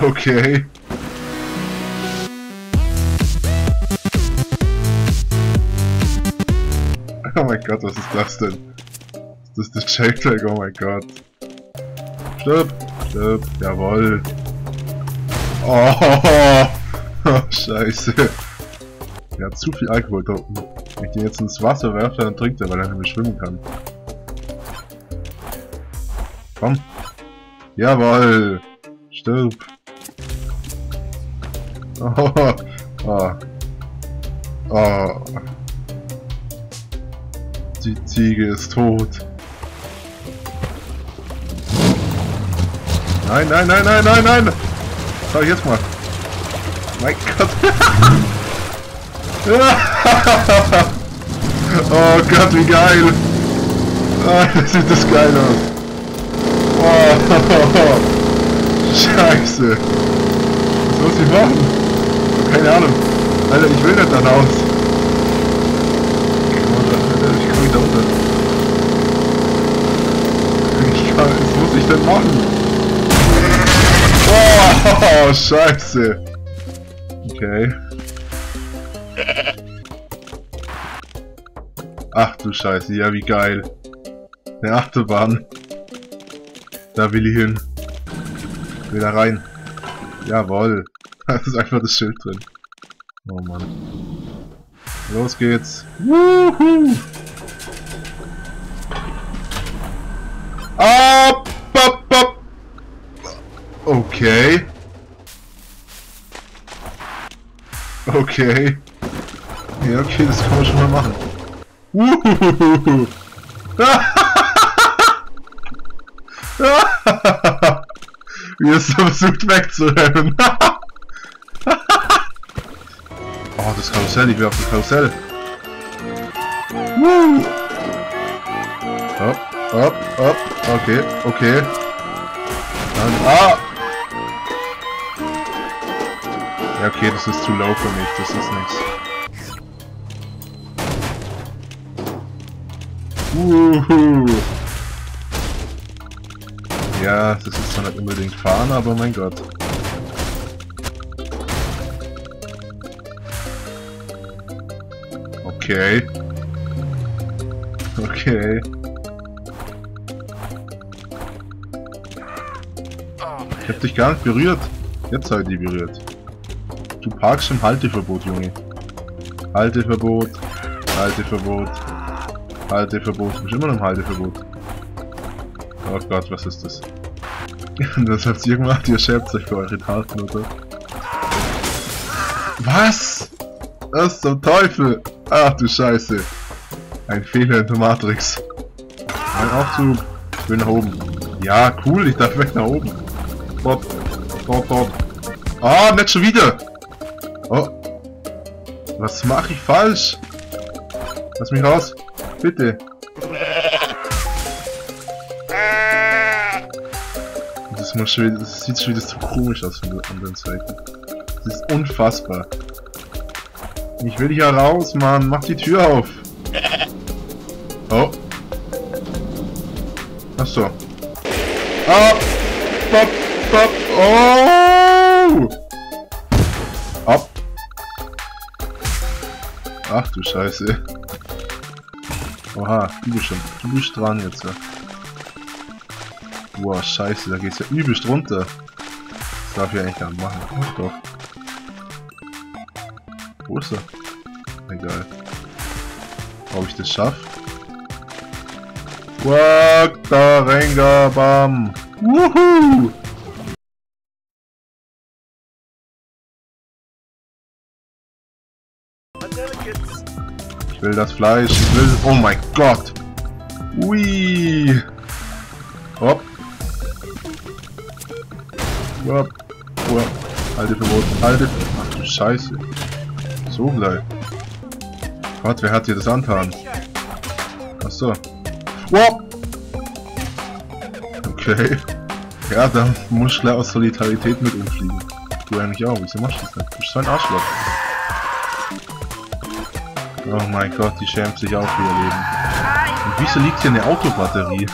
Okay. Oh mein Gott, was ist das denn? Ist das der Jailbreak? Oh mein Gott. Stirb, stirb, jawoll. Oh, oh scheiße. Er hat zu viel Alkohol getrunken. Wenn ich den jetzt ins Wasser werfe, dann trinkt er, weil er nicht mehr schwimmen kann. Komm. Jawoll. Stirb. Oh, oh. Oh. Die Ziege ist tot. Nein, nein, nein, nein, nein, nein! Sag ich jetzt mal. Mein Gott. oh Gott, wie geil! Ah, sieht das geil aus. Oh, Scheiße. Was muss ich machen? Keine Ahnung. Alter, ich will nicht da raus. Ich komme nicht da runter. Ich kann, was muss ich denn machen? Oh, scheiße. Okay. Ach du Scheiße, ja wie geil. Eine Achterbahn. Da will ich hin. Wieder rein. Jawoll. Da ist einfach das Schild drin. Oh Mann. Los geht's. Wuhu! Ab, ab, ab. Okay. Okay. Ja, okay, das kann man schon mal machen. Wuhu! Wie es versucht wegzurennen. das Karussell, ich will auf das Karussell. Woo! Hopp, hopp, hopp. Okay, okay. Dann, ah! Ja, okay, das ist zu low für mich, das ist nichts. Wuhu! Ja, das ist zwar nicht unbedingt fahren, aber mein Gott. Okay. Okay. Ich hab dich gar nicht berührt. Jetzt habe ich dich berührt. Du parkst im Halteverbot, Junge. Halteverbot. Halteverbot. Halteverbot. Du bist immer noch im Halteverbot. Oh Gott, was ist das? das habt ihr gemacht, ihr schäbt euch für eure Taten, oder? Was? Was zum Teufel? Ach du Scheiße. Ein Fehler in der Matrix. Mein Aufzug. Ich will nach oben. Ja, cool, ich darf weg nach oben. Bob. Bob, Bob. Ah, nicht schon wieder. Oh. Was mache ich falsch? Lass mich raus. Bitte. Das, muss schon das sieht schon wieder so komisch aus von der anderen Seite. Das ist unfassbar. Ich will hier raus, Mann. Mach die Tür auf. Oh. Achso. Ah! Pop, pop, oh! Ab. Ach du Scheiße. Oha, du bist schon, du bist dran jetzt. Boah, scheiße, da geht's ja übelst runter. Das darf ich eigentlich gar nicht machen. Ach doch. Wo ist er? Egal. Ob ich das schaffe? Wakarenga Bam! Wuhu! Ich will das Fleisch, ich will... Oh mein Gott! Ui! Hopp! Hopp! Hopp! Halte Verbot, halte... Ach du Scheiße! So bleib! Gott, wer hat dir das antan? Achso. Wow. Okay. Ja, dann muss ich gleich aus Solidarität mit umfliegen. Du eigentlich auch. Wieso machst du das nicht? Du bist so ein Arschloch. Oh mein Gott, die schämt sich auch für ihr Leben. Und wieso liegt hier eine Autobatterie?